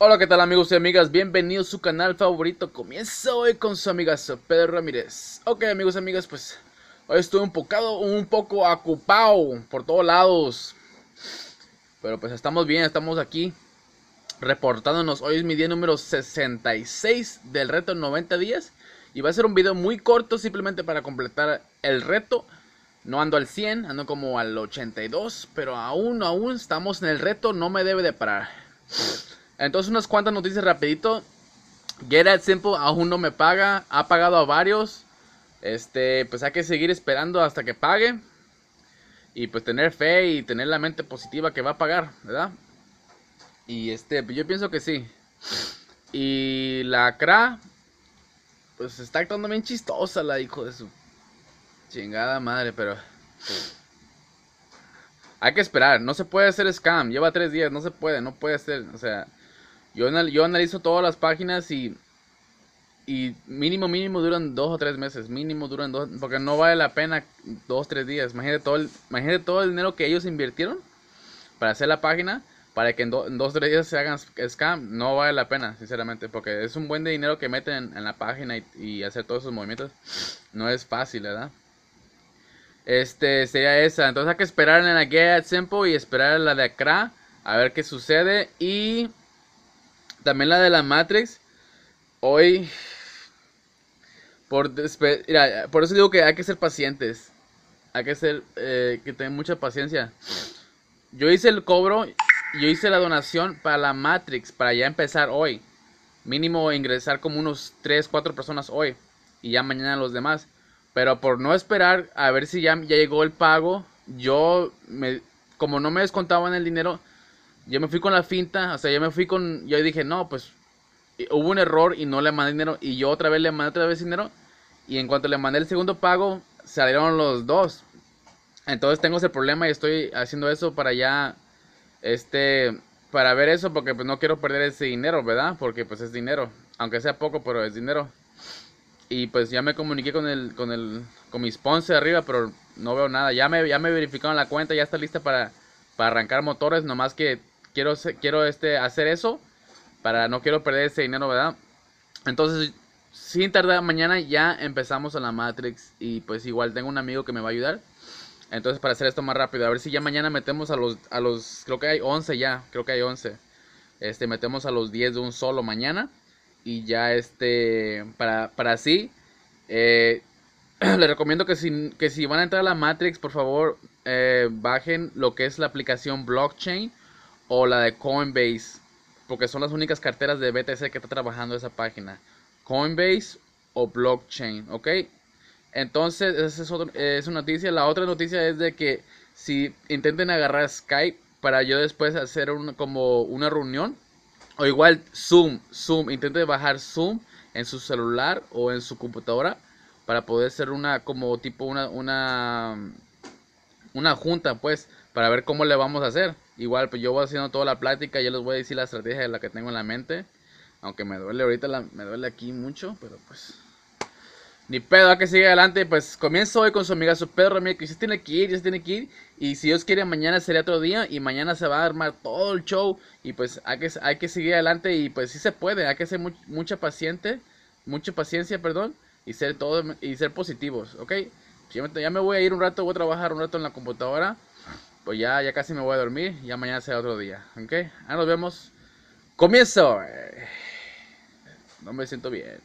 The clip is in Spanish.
Hola, ¿qué tal amigos y amigas? Bienvenidos a su canal favorito. Comienza hoy con su amigazo Pedro Ramírez. Ok, amigos y amigas, pues hoy estoy un poco, un poco ocupado por todos lados. Pero pues estamos bien, estamos aquí reportándonos. Hoy es mi día número 66 del reto 90 días. Y va a ser un video muy corto simplemente para completar el reto. No ando al 100, ando como al 82. Pero aún, aún estamos en el reto, no me debe de parar. Entonces unas cuantas noticias rapidito. Get It Simple aún no me paga. Ha pagado a varios. Este, pues hay que seguir esperando hasta que pague. Y pues tener fe y tener la mente positiva que va a pagar, ¿verdad? Y este, pues, yo pienso que sí. Y la CRA, pues está actuando bien chistosa la hijo de su chingada madre, pero... Hay que esperar, no se puede hacer scam, lleva tres días, no se puede, no puede ser, o sea... Yo, analizo todas las páginas y, y mínimo, mínimo duran dos o tres meses. Mínimo duran dos, porque no vale la pena dos, tres días. Imagínate todo el, imagínate todo el dinero que ellos invirtieron para hacer la página, para que en, en dos o tres días se hagan scam. No vale la pena, sinceramente, porque es un buen de dinero que meten en, la página y, hacer todos esos movimientos. No es fácil, ¿verdad? Este sería esa. Entonces hay que esperar en la Get Simple y esperar en la de Accra. A ver qué sucede. Y también la de la Matrix. Hoy. Por, por eso digo que hay que ser pacientes. Hay que ser. Eh, que tener mucha paciencia. Yo hice el cobro. Yo hice la donación para la Matrix. Para ya empezar hoy. Mínimo ingresar como unos 3, 4 personas hoy. Y ya mañana los demás. Pero por no esperar a ver si ya, ya llegó el pago. Yo me. Como no me descontaban el dinero yo me fui con la finta, o sea, yo me fui con, yo dije, no, pues hubo un error y no le mandé dinero y yo otra vez le mandé otra vez dinero y en cuanto le mandé el segundo pago salieron los dos. Entonces tengo ese problema y estoy haciendo eso para ya, este, para ver eso porque pues no quiero perder ese dinero, ¿verdad? Porque pues es dinero, aunque sea poco, pero es dinero. Y pues ya me comuniqué con el, con el, con mi sponsor arriba, pero no veo nada. Ya me, ya me verificaron la cuenta, ya está lista para, para arrancar motores, nomás que quiero, quiero este, hacer eso para no quiero perder ese dinero, ¿verdad? Entonces, sin tardar, mañana ya empezamos a la Matrix y pues igual tengo un amigo que me va a ayudar. Entonces, para hacer esto más rápido, a ver si ya mañana metemos a los, a los, creo que hay 11 ya, creo que hay 11. Este, metemos a los 10 de un solo mañana. Y ya este, para, para así, eh, les recomiendo que si, que si van a entrar a la Matrix, por favor, eh, bajen lo que es la aplicación blockchain o la de Coinbase, porque son las únicas carteras de BTC que está trabajando esa página. Coinbase o blockchain, ¿ok? Entonces, esa es, es una noticia. La otra noticia es de que si intenten agarrar Skype para yo después hacer un, como una reunión, o igual Zoom, Zoom, intenten bajar Zoom en su celular o en su computadora para poder hacer una como tipo una una una junta pues para ver cómo le vamos a hacer. Igual, pues yo voy haciendo toda la plática, yo les voy a decir la estrategia de la que tengo en la mente. Aunque me duele ahorita, me duele aquí mucho, pero pues... Ni pedo, hay que seguir adelante. Pues comienzo hoy con su amiga su Pedro Ramírez, que se tiene que ir, ya tiene que ir. Y si Dios quiere, mañana sería otro día. Y mañana se va a armar todo el show. Y pues hay que, hay que seguir adelante. Y pues sí se puede, hay que ser mucha paciente, mucha paciencia, perdón. Y ser todo y ser positivos, ¿ok? Ya me voy a ir un rato, voy a trabajar un rato en la computadora pues ya, ya casi me voy a dormir. Ya mañana será otro día. ¿Ok? Ahora nos vemos. Comienzo. No me siento bien.